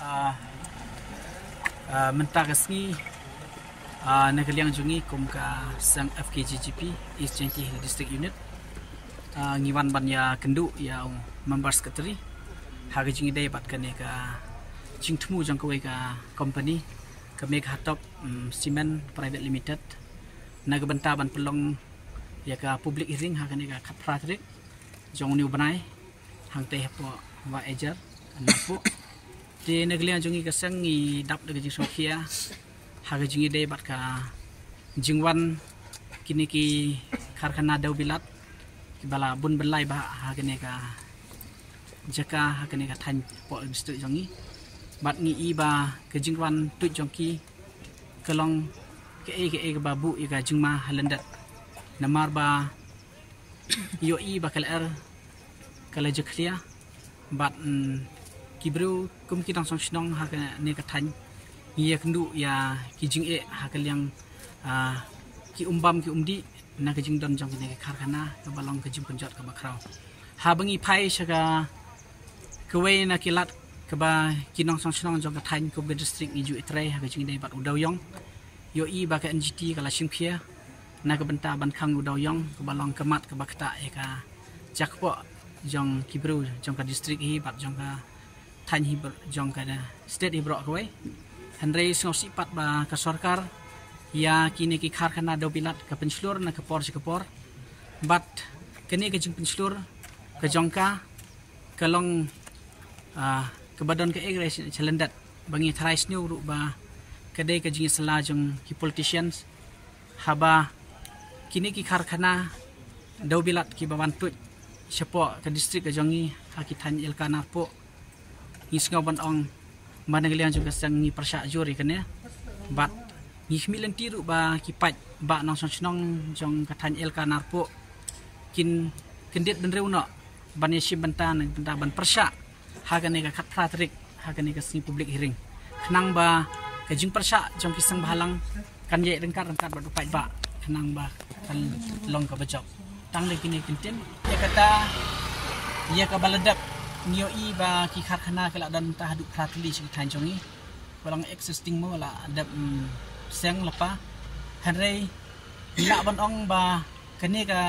uh, uh, mentah kesni uh, yang jungi kum ka sang FKGGP East Hill District Unit. Uh, ngiwan ban ya kendu ya member secretary hari jungi day bat kene ka jing temu jang kowe ka company ka meg hatop um, cement private limited. Naga benta ban pelong ya ka public hearing ha kene ka kapratrik jong ni banai hang teh po wa ejar napu di negeri yang jungi keseng i dap de jing sokia ha ga jungi day bat ka jingwan kini ki karkhana dau bilat. Bala bun belai ba ha kene ka jaka ha kene ka than po district jongi bat ni iba ke jingwan tu jongki kelong ke e ke e ke babu i ka jingma halendat namar ba yo i ba kal er kala jeklia bat mm, kibru kum kitang song snong ha ka ne ka than. Ye kendu ya ki jing e ha ka liang ki umbam ki umdi na ke jing don jong ne ka karkhana ka balong ke jing penjat ka bakrau ha bangi pai shaga kwe na kilat keba kinong song song jong ka thain ko district ni ju itre ha jing dei bat udau yong. Yo i ba ka NGT ka la singphia na ka benta ban khang udau yong ko balong ka mat ka bakta e ka jakpo jong kibru jong ka district hi bat jong ka thain hi jong ka state hi bro ko we hanre song si pat ba ka sarkar. Ya kini ki kharkhana do bilat ka penslur na ka por por bat kini ka jing penslur ka jong ka kalong ah kebadon ke egres celendat bangi thrais new ru ba. Kedai ke jingi selajung ki politicians. Haba kini ki karkhana dau bilat ki bawan tu sepo ke distrik ke jongi ha ki tan il kana po isnga ban ong mana gelian juga sang ni persya juri kene bat ni khmilen tiru ba ki pat ba nong song snong jong ka tan il kana po kin kendit ben reuno ban yesim bentan bentan ban persya hagan ni ka katratrik hagan ni ka sing public hearing khnang ba ka jing jong kisang balang kan ye rengkat rengkat ba dupai ba. Khnang ba kan long ka bajok tang le kini kintin ya kata ya ka baladap nio i ba ki kharkhana kala dan ta hadu kratli sing than jongi balang existing mo la adap um, seng lapa hanrei la ban ong ba kani ka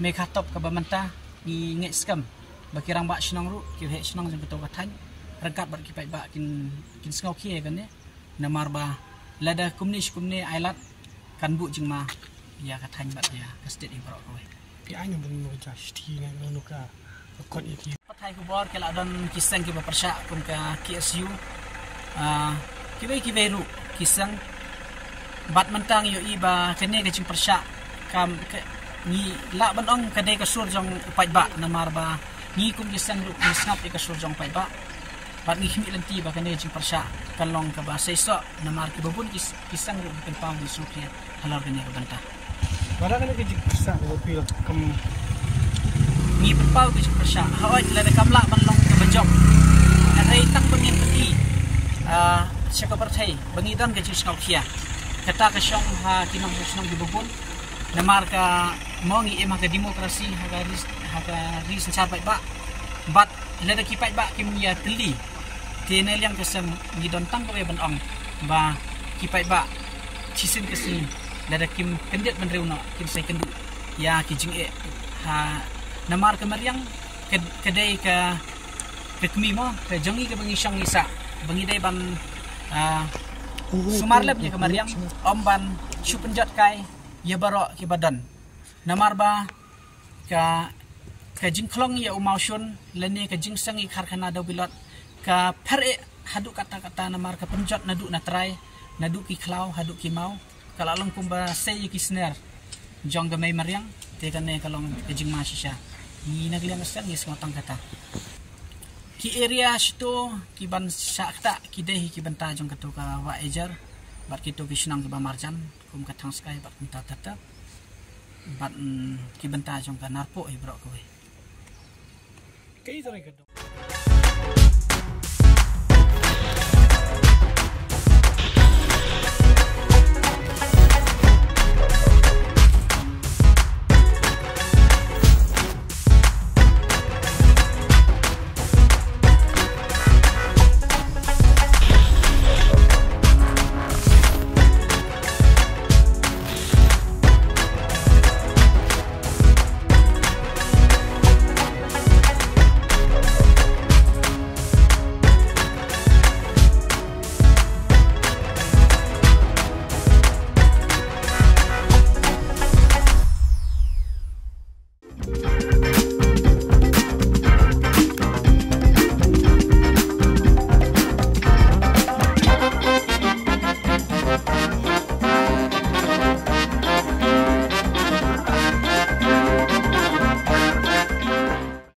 me khatop ka ba manta ni ngai skam bagi orang bak senang ru ki he senang jeng ketua katan rengkat bar ki pai bak kin kin sengau ki kan ne. Namar ba lada kumni kumni ailat kan bu jeng ma ya katan bat ya ka state i bro kowe pi ai nyam bung ja sti na no ka iki patai ku bor kala don kisang ki persya kum ka KSU ah ki we ki veru kisang. Bat mentang yo iba kene ke jeng persya kam ke ni la ban ong kadai ka sur jong upai ba namar ba ni kum gisang lu ni snap ika surjong pai ba bat ni himi lenti ba kane jing persya kalong ka ba seiso na mar ki babun kis kisang lu ken pang ni sukya halar kane ka banta ngi jik sa ko pil ni pau ki persya hawai la de kamla ban long ka bajok rei tak pengin peti a siapa pertai bangi dan ke skau kia kata ka syong ha kinong syong di babun na mar ka mongi emang ka demokrasi ha ka haka ri sen sapai ba bat leda ki pai ba kim ya teli. Tene yang kesem ni don tang ko ban ong ba ki pai ba chisin kesi leda kim kendet ban reuno kim sai kendu ya ki jing e ha namar ke mariang kedai ke ke kemi mo ke jongi ke bangi syang isa. Bangi dai ban sumar lep ke mariang om ban shu penjat kai ya baro ki badan. Namar ba ka ka jing klong ya umau shun lene ka jing sangi karkhana do bilot ka per e hadu kata kata na mar ka penjot nadu na try nadu ki klau hadu ki mau kala long kumba sei ki snare jong ga mai mariang te ka ne kalong ka jing ma shisha ni na gliang sang is ngotang kata. Ki area shito ki ban sakta ki dehi ki banta jong katu ka ejar bat ki to ki shnang ki ba marjan kum ka thang sky bat kunta tata. Bat ki banta jong ka narpo e bro ko we kai zare ka